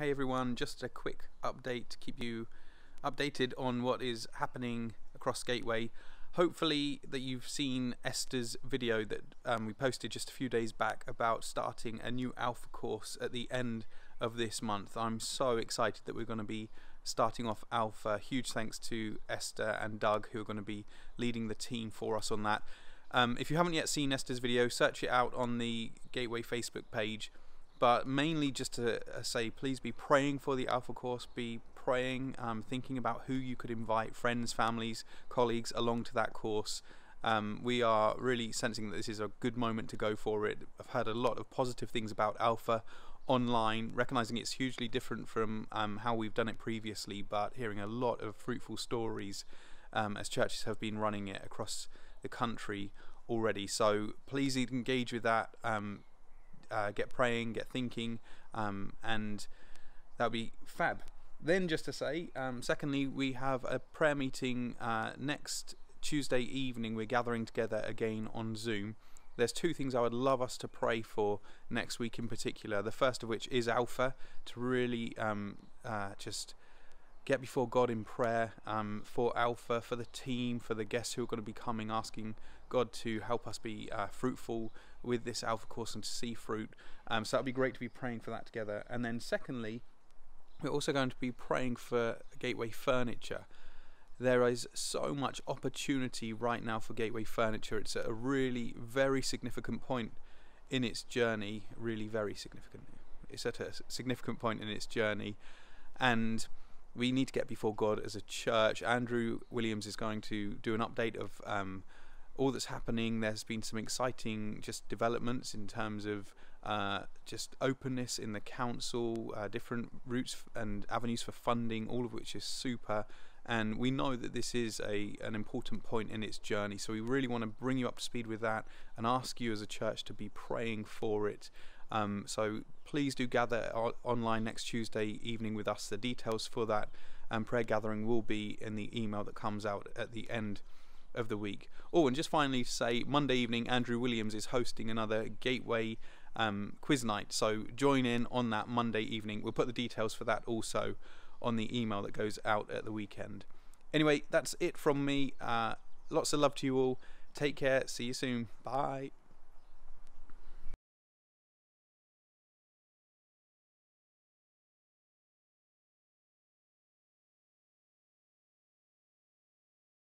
Hey everyone, just a quick update to keep you updated on what is happening across Gateway. Hopefully that you've seen Esther's video that um, we posted just a few days back about starting a new Alpha course at the end of this month. I'm so excited that we're going to be starting off Alpha. Huge thanks to Esther and Doug who are going to be leading the team for us on that. Um, if you haven't yet seen Esther's video, search it out on the Gateway Facebook page but mainly just to uh, say please be praying for the alpha course be praying um, thinking about who you could invite friends families colleagues along to that course. Um, we are really sensing that this is a good moment to go for it. I've heard a lot of positive things about alpha online recognizing it's hugely different from um, how we've done it previously but hearing a lot of fruitful stories um, as churches have been running it across the country already. So please engage with that um, uh, get praying, get thinking, um, and that would be fab. Then, just to say, um, secondly, we have a prayer meeting uh, next Tuesday evening. We're gathering together again on Zoom. There's two things I would love us to pray for next week in particular. The first of which is Alpha, to really um, uh, just get before God in prayer um, for Alpha, for the team, for the guests who are going to be coming, asking God to help us be uh, fruitful with this Alpha course and to see fruit. Um, so that'd be great to be praying for that together. And then, secondly, we're also going to be praying for Gateway Furniture. There is so much opportunity right now for Gateway Furniture. It's at a really very significant point in its journey. Really, very significant. It's at a significant point in its journey, and we need to get before God as a church. Andrew Williams is going to do an update of um, all that's happening. There's been some exciting just developments in terms of uh, just openness in the council, uh, different routes and avenues for funding, all of which is super. And we know that this is a an important point in its journey, so we really want to bring you up to speed with that and ask you as a church to be praying for it. Um, so please do gather online next Tuesday evening with us. The details for that um, prayer gathering will be in the email that comes out at the end of the week. Oh, and just finally to say, Monday evening, Andrew Williams is hosting another Gateway um, quiz night. So join in on that Monday evening. We'll put the details for that also on the email that goes out at the weekend. Anyway, that's it from me. Uh, lots of love to you all. Take care. See you soon. Bye.